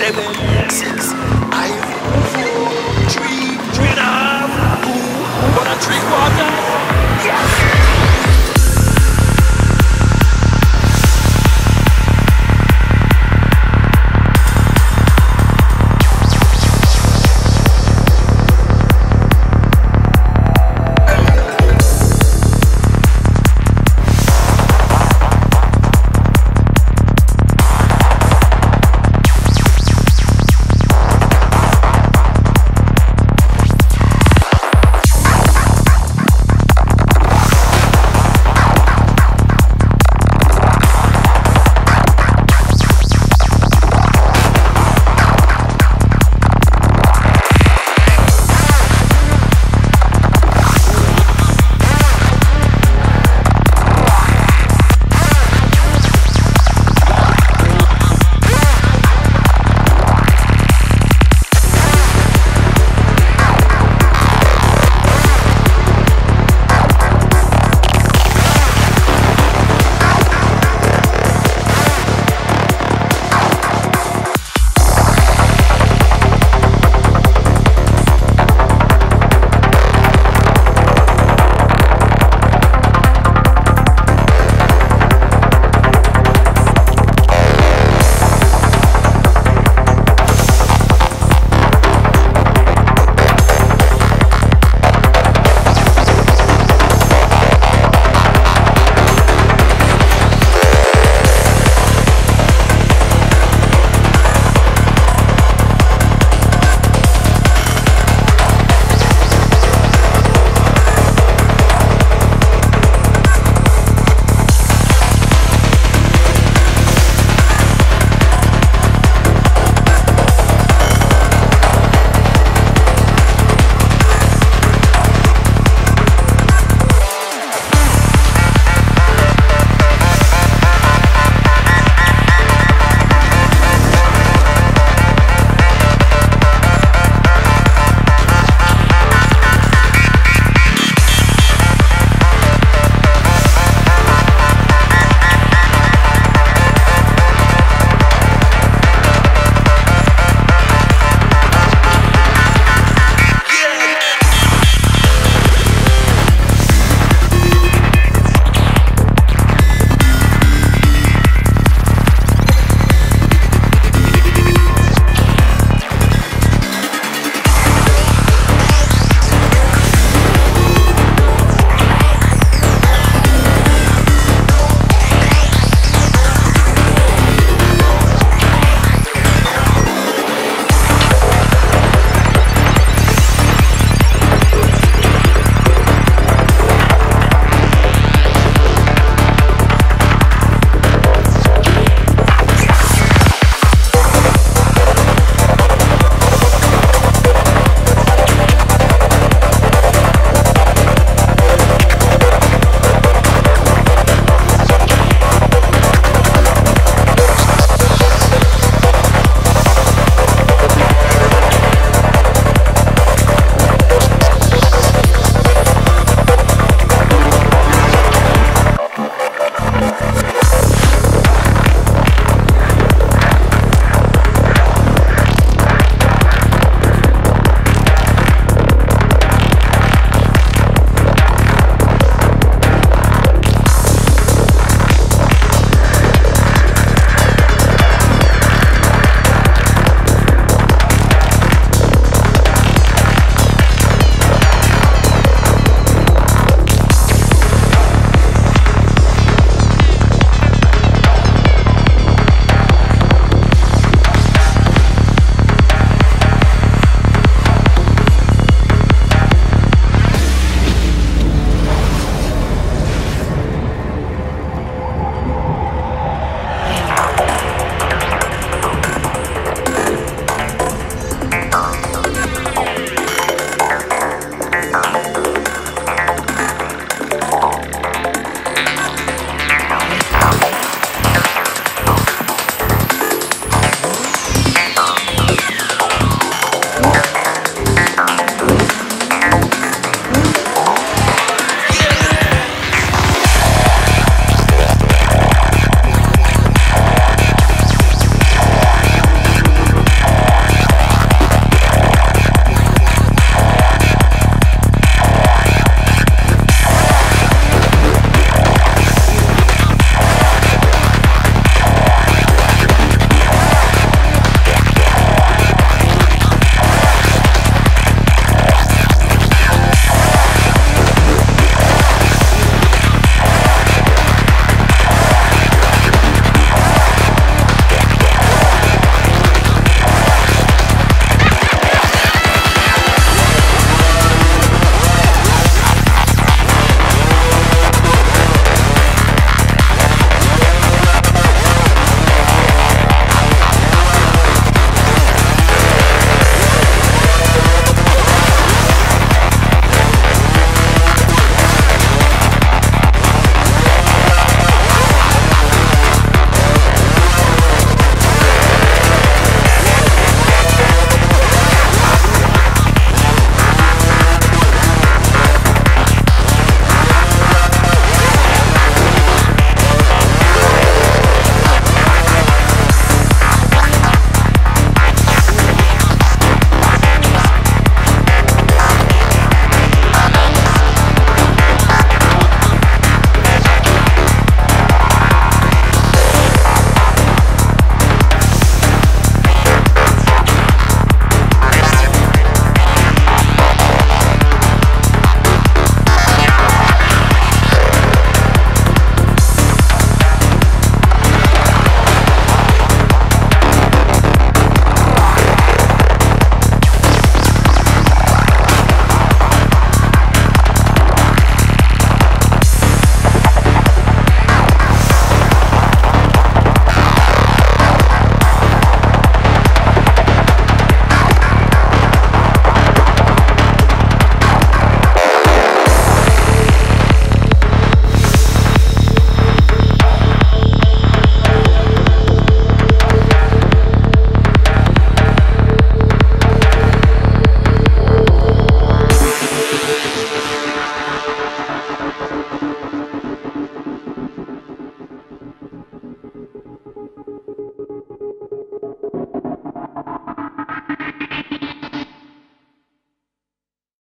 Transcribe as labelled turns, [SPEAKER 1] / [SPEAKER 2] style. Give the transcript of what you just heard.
[SPEAKER 1] seven, six.